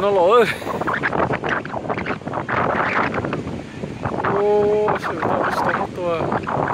noen lader. Åh, kjører til avstand